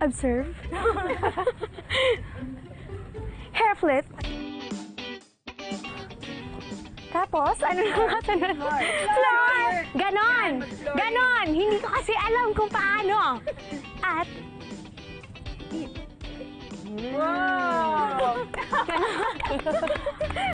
Observe. Hair flip. Tapos, ano na nga sunod? Floor! Ganon! Ganon! Hindi ko kasi alam kung paano. At, Wow!